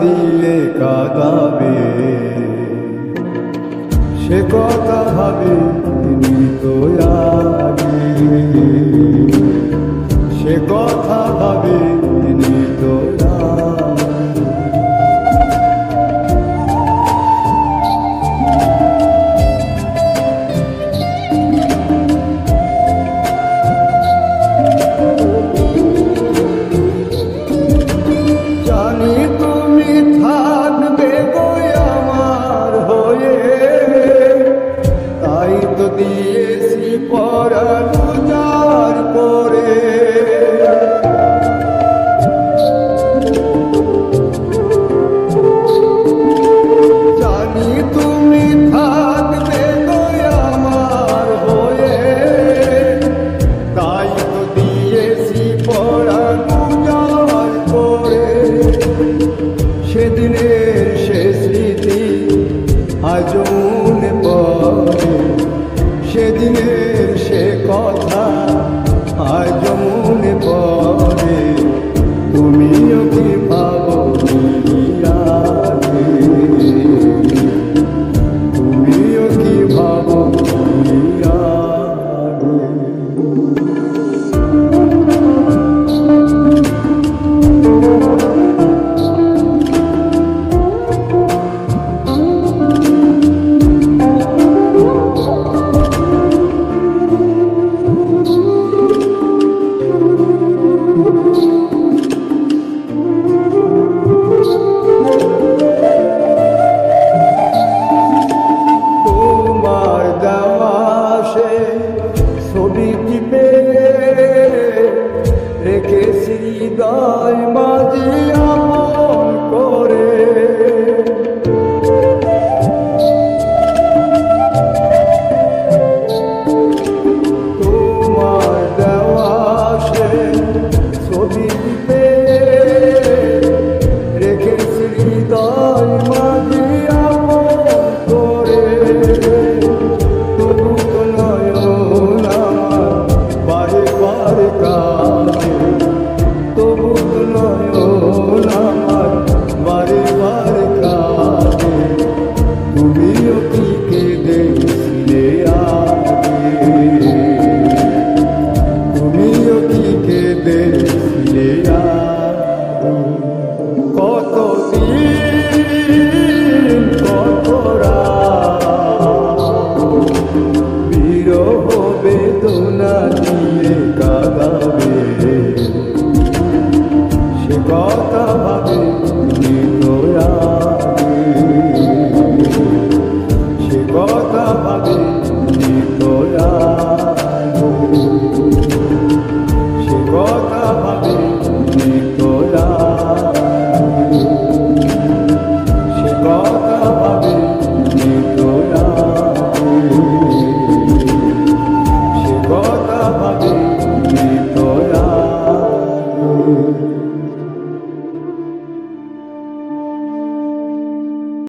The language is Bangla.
বিরহ কাদাবে। সে কথা ভাবে তো আগে। কথা